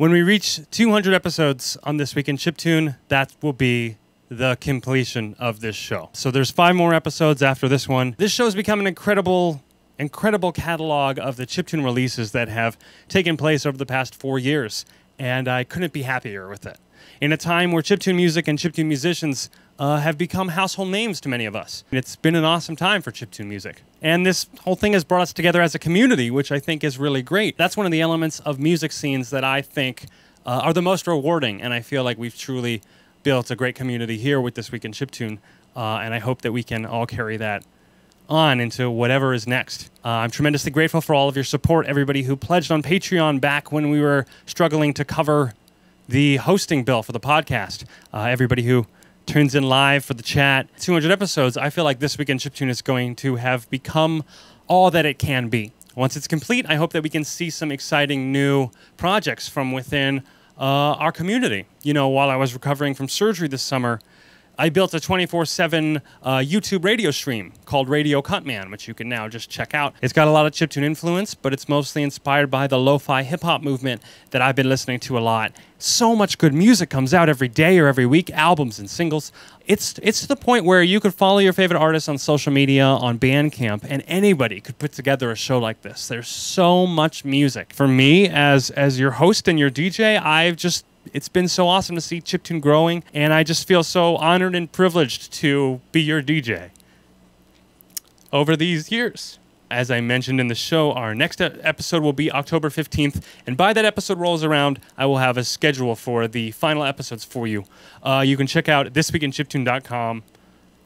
When we reach 200 episodes on This Week in Chiptune, that will be the completion of this show. So there's five more episodes after this one. This show has become an incredible, incredible catalog of the chiptune releases that have taken place over the past four years, and I couldn't be happier with it. In a time where chiptune music and chiptune musicians uh, have become household names to many of us, it's been an awesome time for chiptune music. And this whole thing has brought us together as a community, which I think is really great. That's one of the elements of music scenes that I think uh, are the most rewarding, and I feel like we've truly built a great community here with This Week in Chiptune, uh, and I hope that we can all carry that on into whatever is next. Uh, I'm tremendously grateful for all of your support, everybody who pledged on Patreon back when we were struggling to cover the hosting bill for the podcast. Uh, everybody who tunes in live for the chat. 200 episodes, I feel like This Week in Chiptune is going to have become all that it can be. Once it's complete, I hope that we can see some exciting new projects from within uh, our community. You know, while I was recovering from surgery this summer, I built a 24 uh, 7 YouTube radio stream called Radio Cutman, which you can now just check out. It's got a lot of chiptune influence, but it's mostly inspired by the lo fi hip hop movement that I've been listening to a lot. So much good music comes out every day or every week, albums and singles. It's, it's to the point where you could follow your favorite artists on social media, on Bandcamp, and anybody could put together a show like this. There's so much music. For me, as, as your host and your DJ, I've just it's been so awesome to see Chiptune growing, and I just feel so honored and privileged to be your DJ over these years. As I mentioned in the show, our next episode will be October 15th, and by that episode rolls around, I will have a schedule for the final episodes for you. Uh, you can check out thisweekinchiptune.com,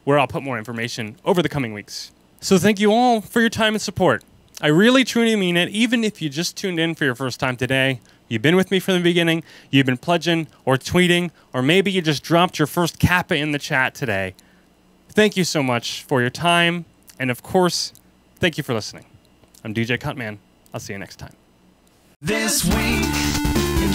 where I'll put more information over the coming weeks. So thank you all for your time and support. I really truly mean it, even if you just tuned in for your first time today. You've been with me from the beginning, you've been pledging or tweeting, or maybe you just dropped your first kappa in the chat today. Thank you so much for your time, and of course, thank you for listening. I'm DJ Cutman. I'll see you next time. This week in